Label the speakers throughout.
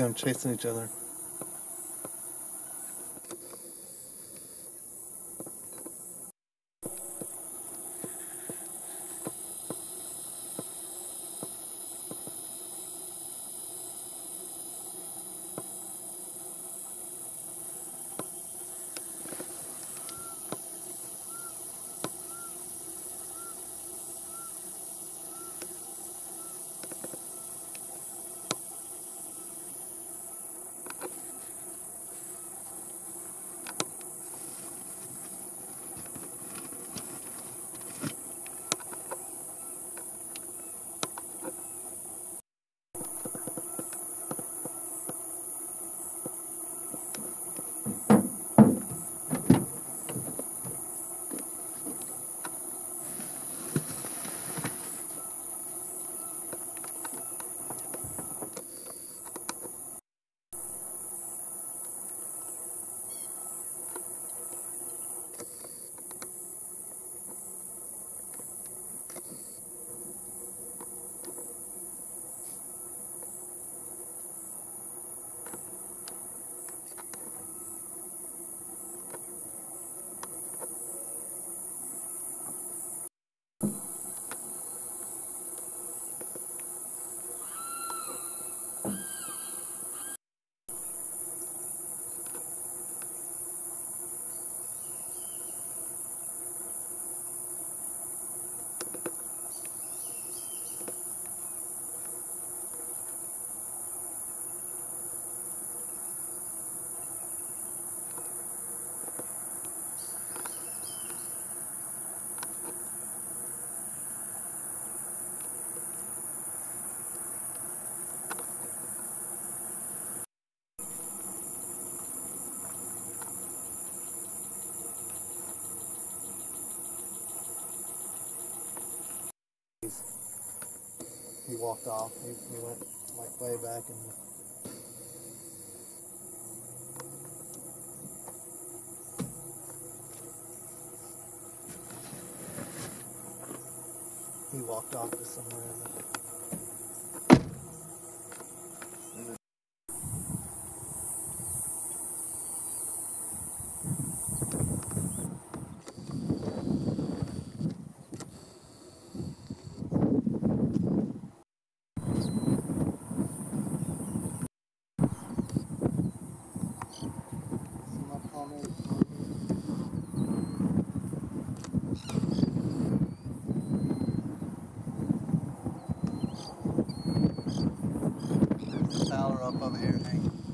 Speaker 1: them chasing each other. He walked off. He, he went like way back and he walked off to somewhere. Up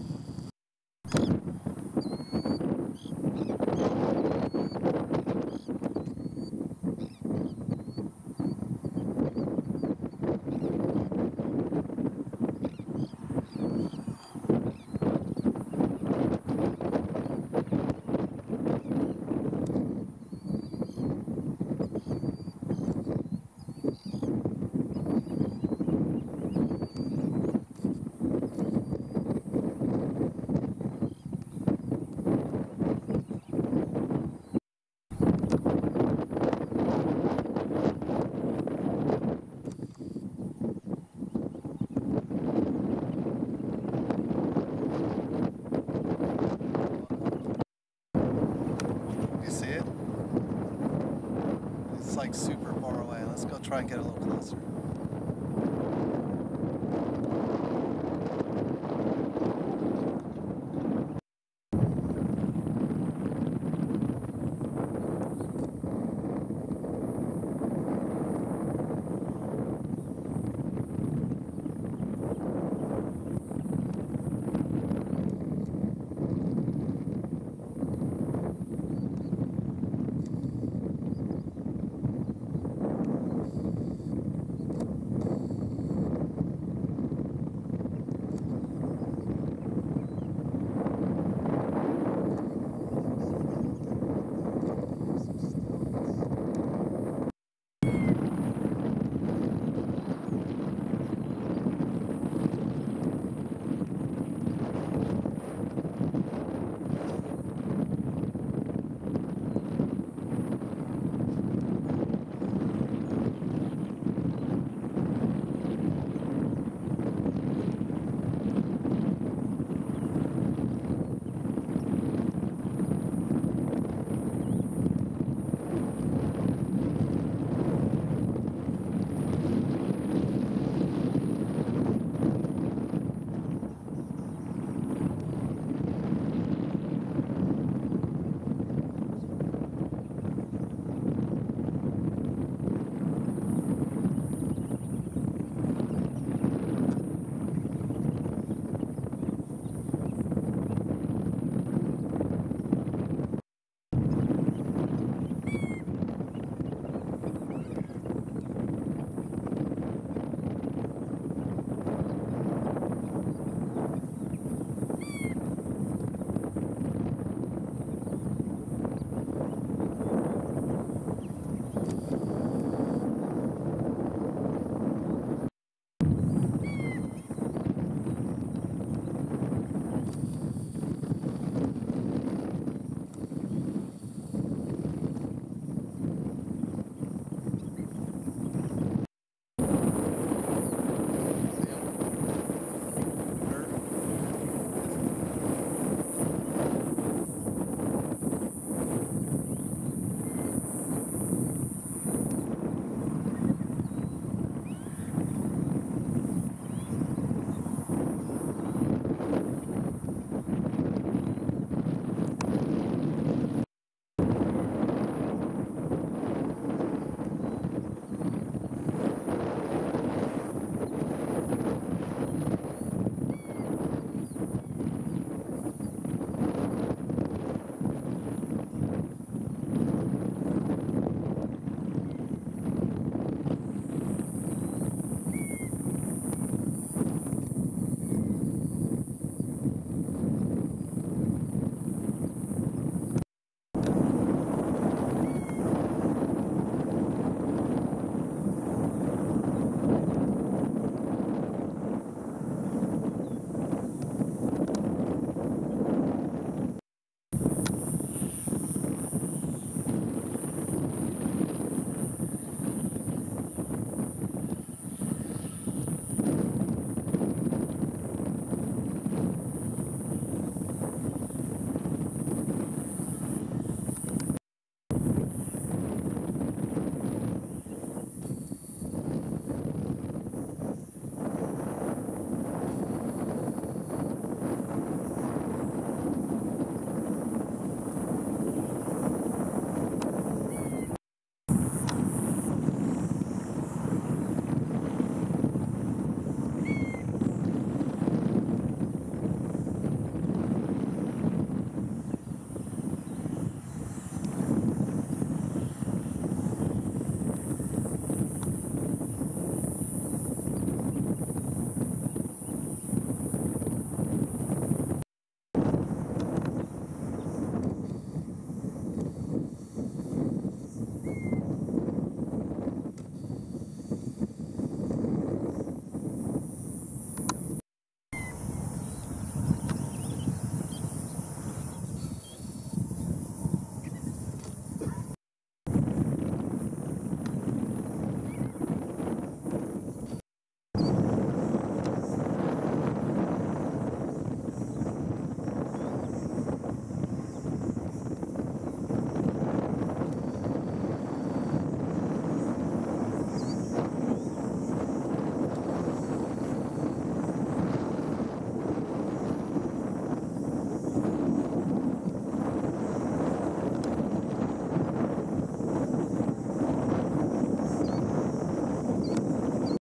Speaker 1: get a little closer.